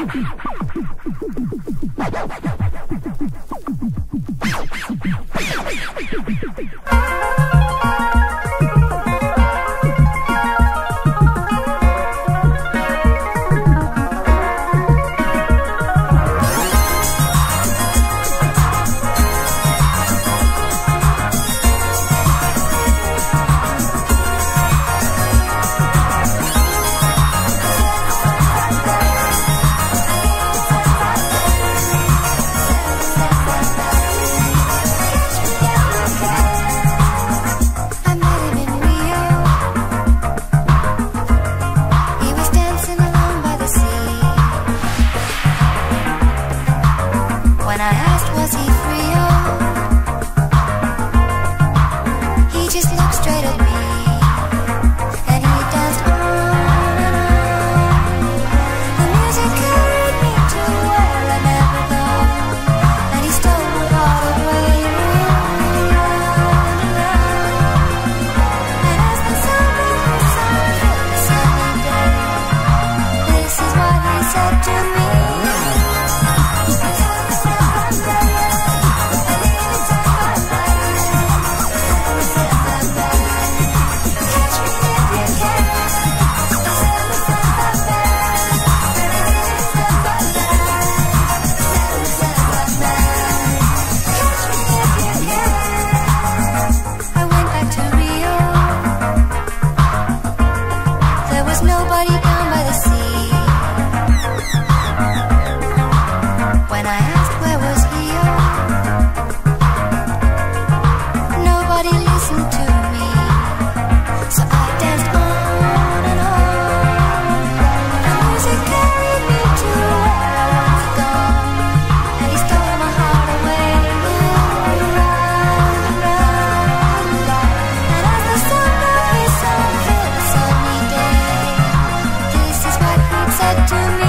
I I was nobody down to me.